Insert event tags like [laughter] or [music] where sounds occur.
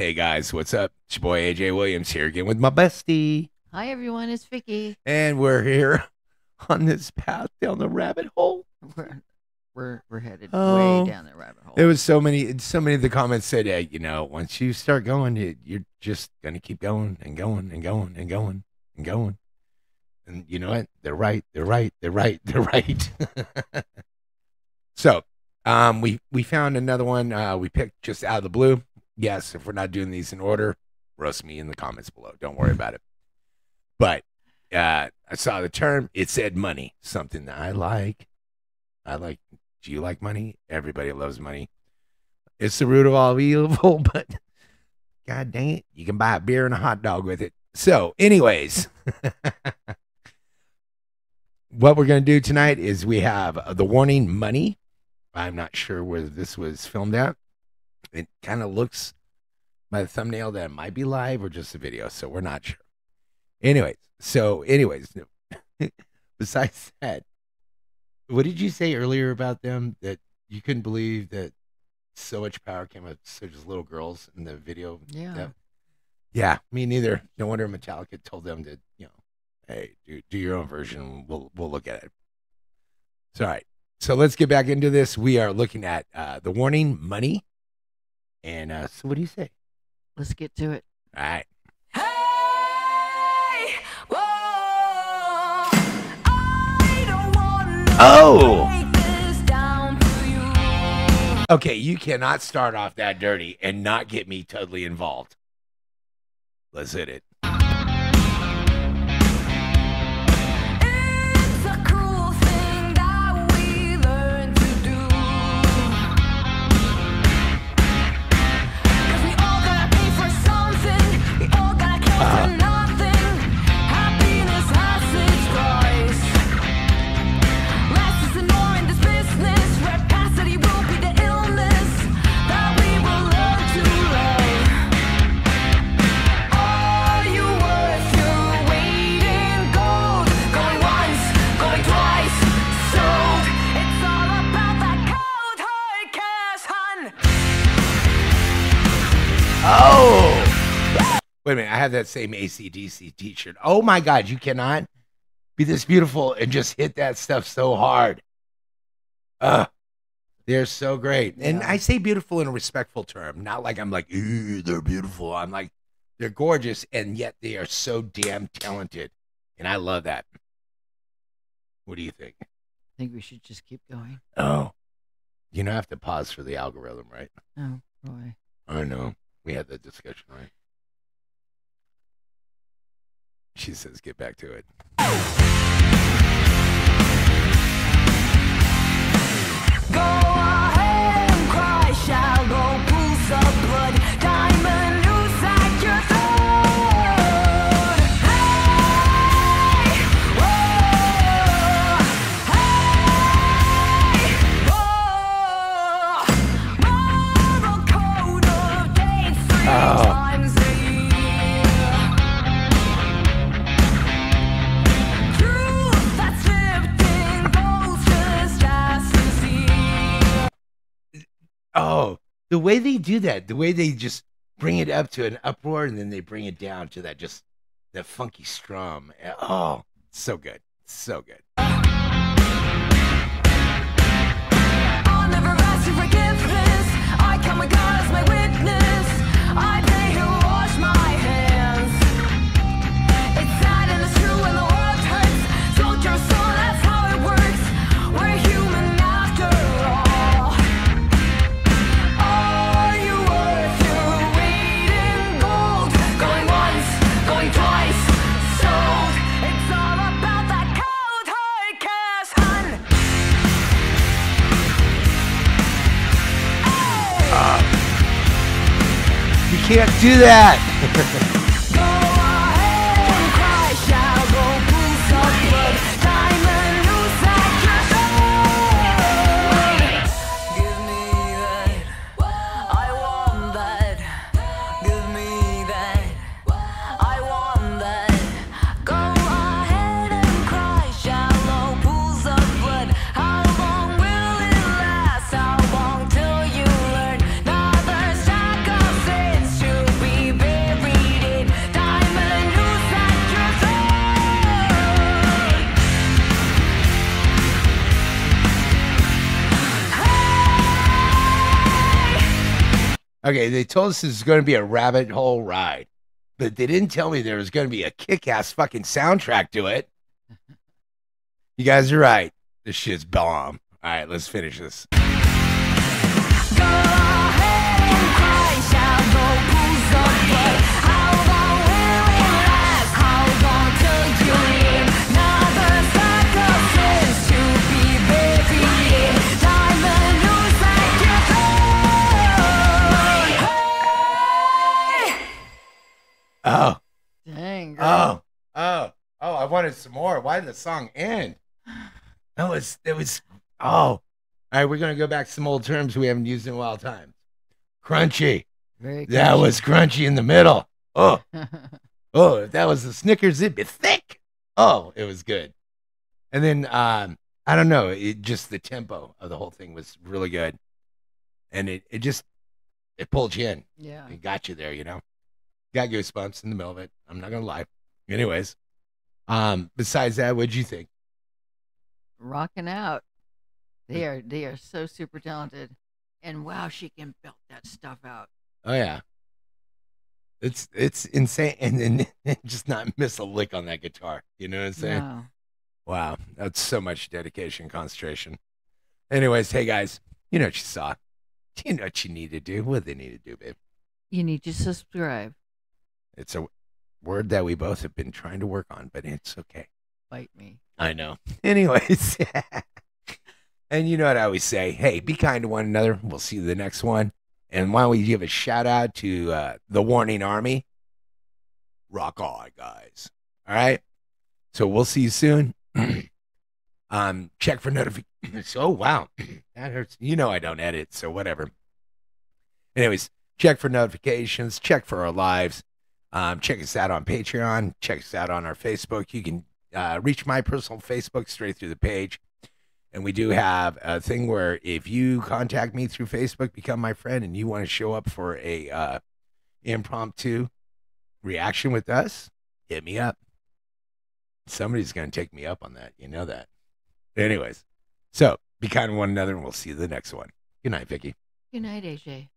Hey guys, what's up? It's your boy AJ Williams here again with my bestie. Hi everyone, it's Vicky. And we're here on this path down the rabbit hole. We're we're, we're headed Oh. way down the rabbit hole. There was so many so many of the comments said, hey, you know, once you start going, you, you're just gonna keep going and going and going and going and going. And you know what? They're right. They're right. They're right. [laughs] They're right. [laughs] so, um, we we found another one. Uh, we picked just out of the blue. Yes, if we're not doing these in order, roast me in the comments below. Don't worry about it. But uh, I saw the term. It said money, something that I like. I like. Do you like money? Everybody loves money. It's the root of all [laughs] evil, but god dang it, you can buy a beer and a hot dog with it. So, anyways, [laughs] what we're going to do tonight is we have the warning money. I'm not sure where this was filmed at. It kind of looks by the thumbnail that it might be live or just a video, so we're not sure. Anyways, so anyways, [laughs] besides that, what did you say earlier about them that you couldn't believe that so much power came out of such little girls in the video? yeah. Yeah. Yeah, me neither. No wonder Metallica told them to, you know, hey, do, do your own version. We'll we'll look at it. So, all right. So let's get back into this. We are looking at uh, the warning money. And uh, so, what do you say? Let's get to it. All right. Hey, whoa, I don't Oh. break this down to you. Okay, you cannot start off that dirty and not get me totally involved. Let's hit it. Wait a minute. I have that same ACDC t shirt. Oh my God, you cannot be this beautiful and just hit that stuff so hard. Ugh. They're so great. And Yeah. I say beautiful in a respectful term, not like I'm like, they're beautiful. I'm like, they're gorgeous, and yet they are so damn talented. And I love that. What do you think? I think we should just keep going. Oh, you know, I have to pause for the algorithm, right? Oh boy. I know. We had that discussion, right? She says, get back to it. The way they do that, the way they just bring it up to an uproar and then they bring it down to that just that funky strum. Eh, oh, so good. So good. I'll never ask for forgiveness. I come with God as my witness. Can't do that. [laughs] Okay, they told us this is going to be a rabbit hole ride, but they didn't tell me there was going to be a kick ass fucking soundtrack to it. [laughs] You guys are right. This shit's bomb. All right, let's finish this. Wanted some more. Why did the song end? That was it was. Oh, all right. We're gonna go back to some old terms we haven't used in a while. Time. Crunchy. Very That was crunchy in the middle. Oh, [laughs] oh! If that was the Snickers, it'd be thick. Oh, it was good. And then um, I don't know. It just the tempo of the whole thing was really good, and it it just it pulled you in. yeah. It got you there, you know. Got goosebumps in the middle of it. I'm not gonna lie. Anyways, um, besides that, what'd you think? Rocking out. They are they are so super talented. And wow, she can belt that stuff out. Oh yeah, it's it's insane, and then [laughs] just not miss a lick on that guitar. You know what I'm saying? No. Wow, that's so much dedication, concentration. Anyways, hey guys, you know what you saw. You know what you need to do. What they need to do, babe. You need to subscribe. It's a word that we both have been trying to work on, but it's okay. Bite me. I know. [laughs] Anyways, [laughs] and you know what I always say? Hey, be kind to one another. We'll see you the next one. And why don't we give a shout out to uh, the Warning Army? Rock on, guys. All right. So we'll see you soon. [clears throat] um, check for notifications. [clears throat] Oh wow, [clears throat] that hurts. You know I don't edit, so whatever. Anyways, check for notifications. Check for our lives. Um, check us out on Patreon. Check us out on our Facebook. You can uh, reach my personal Facebook straight through the page. And we do have a thing where if you contact me through Facebook, become my friend, and you want to show up for a uh, impromptu reaction with us, hit me up. Somebody's going to take me up on that. You know that. Anyways, so be kind to one another, and we'll see you the next one. Good night, Vicky. Good night, AJ.